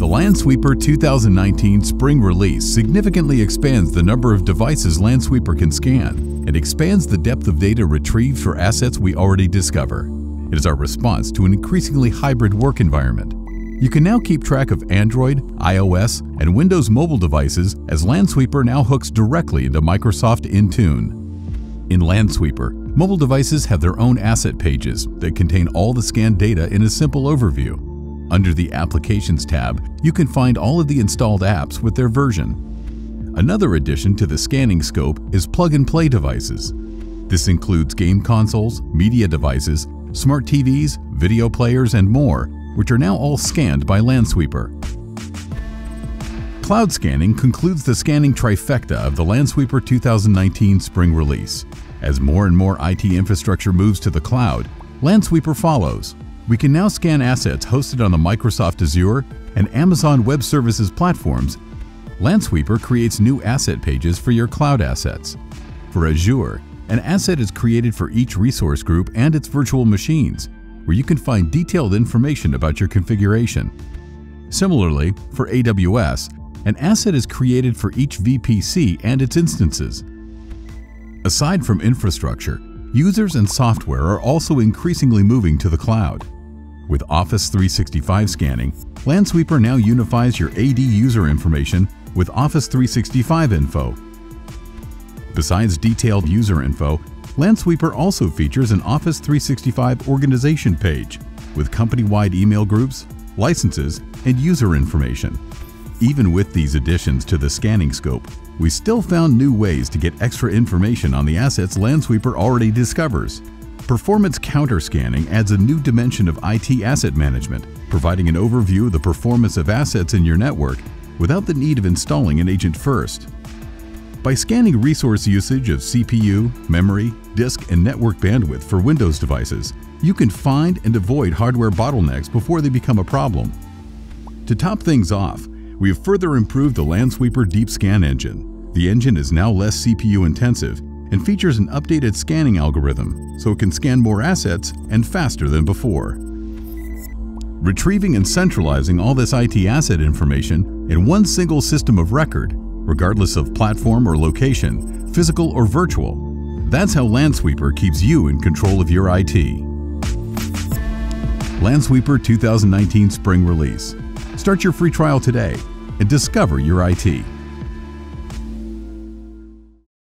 The Lansweeper 2019 spring release significantly expands the number of devices Lansweeper can scan and expands the depth of data retrieved for assets we already discover. It is our response to an increasingly hybrid work environment. You can now keep track of Android, iOS, and Windows mobile devices as Lansweeper now hooks directly into Microsoft Intune. In Lansweeper, mobile devices have their own asset pages that contain all the scanned data in a simple overview. Under the Applications tab, you can find all of the installed apps with their version. Another addition to the scanning scope is plug-and-play devices. This includes game consoles, media devices, smart TVs, video players, and more, which are now all scanned by Lansweeper. Cloud scanning concludes the scanning trifecta of the Lansweeper 2019 spring release. As more and more IT infrastructure moves to the cloud, Lansweeper follows, we can now scan assets hosted on the Microsoft Azure and Amazon Web Services platforms. Lansweeper creates new asset pages for your cloud assets. For Azure, an asset is created for each resource group and its virtual machines, where you can find detailed information about your configuration. Similarly, for AWS, an asset is created for each VPC and its instances. Aside from infrastructure, users and software are also increasingly moving to the cloud. With Office 365 scanning, Lansweeper now unifies your AD user information with Office 365 info. Besides detailed user info, Lansweeper also features an Office 365 organization page with company-wide email groups, licenses, and user information. Even with these additions to the scanning scope, we still found new ways to get extra information on the assets Lansweeper already discovers. Performance counter scanning adds a new dimension of IT asset management, providing an overview of the performance of assets in your network without the need of installing an agent first. By scanning resource usage of CPU, memory, disk, and network bandwidth for Windows devices, you can find and avoid hardware bottlenecks before they become a problem. To top things off, we have further improved the Lansweeper Deep Scan engine. The engine is now less CPU intensive and features an updated scanning algorithm so it can scan more assets and faster than before. Retrieving and centralizing all this IT asset information in one single system of record, regardless of platform or location, physical or virtual, that's how Lansweeper keeps you in control of your IT. Lansweeper 2019 Spring Release. Start your free trial today and discover your IT.